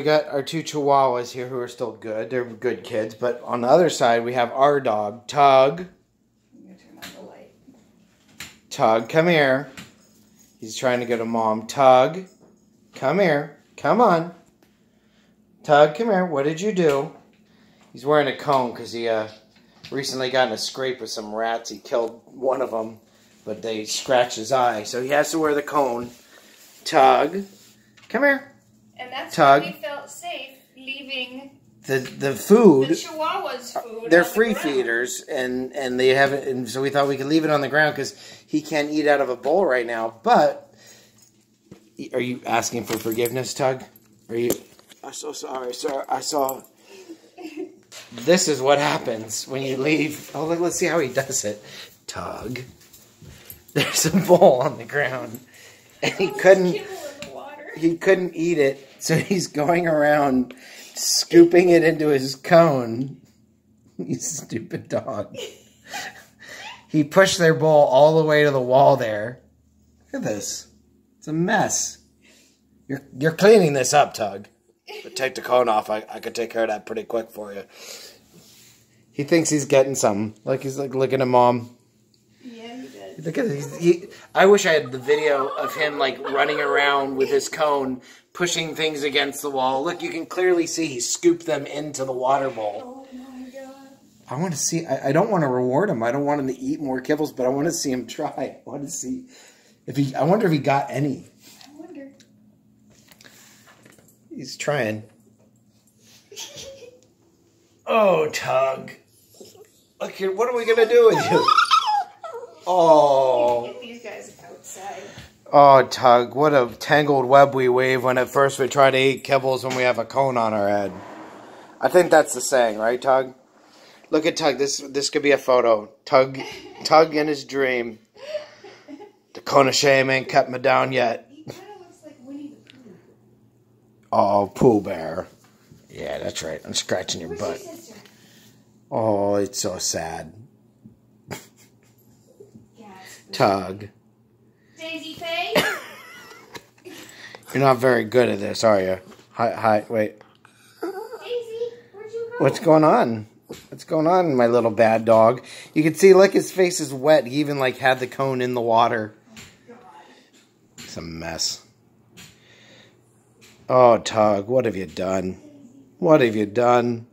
We got our two chihuahuas here who are still good. They're good kids. But on the other side, we have our dog, Tug. Tug, come here. He's trying to go to mom. Tug, come here. Come on. Tug, come here. What did you do? He's wearing a cone because he uh, recently got in a scrape with some rats. He killed one of them, but they scratched his eye. So he has to wear the cone. Tug, come here. And that's Tug. why we felt safe leaving The the food. the Chihuahua's food. they're on the free ground. feeders, and and they haven't. And so we thought we could leave it on the ground because he can't eat out of a bowl right now. But are you asking for forgiveness, Tug? Are you? I'm so sorry, sir. I saw. This is what happens when you leave. Oh, look, let's see how he does it. Tug. There's a bowl on the ground, and he oh, couldn't Kibble in the water. He couldn't eat it, so he's going around scooping it into his cone. You stupid dog. he pushed their bowl all the way to the wall there. Look at this. It's a mess. You're you're cleaning this up, Tug. But take the cone off. I, I could take care of that pretty quick for you. He thinks he's getting something. Like he's like looking at mom. Yeah, he did. Look at this. He, I wish I had the video of him like running around with his cone, pushing things against the wall. Look, you can clearly see he scooped them into the water bowl. Oh my god. I want to see. I, I don't want to reward him. I don't want him to eat more kibbles, but I want to see him try. I want to see if he. I wonder if he got any. I wonder. He's trying. Oh, Tug. Look here. What are we gonna do with you? Oh. Get these guys outside. Oh, Tug, what a tangled web we weave when at first we try to eat kibbles when we have a cone on our head. I think that's the saying, right, Tug? Look at Tug. This this could be a photo. Tug, Tug in his dream. The cone of shame ain't cut me down yet. He kind of looks like Winnie the Pooh. Oh, Pooh Bear. Yeah, that's right. I'm scratching your Where's butt. your? Oh, it's so sad. Tug, Daisy Faye? you're not very good at this, are you? Hi, hi, wait. Daisy, where'd you go? What's going on? What's going on, my little bad dog? You can see, like, his face is wet. He even, like, had the cone in the water. God. It's a mess. Oh, Tug, what have you done? What have you done?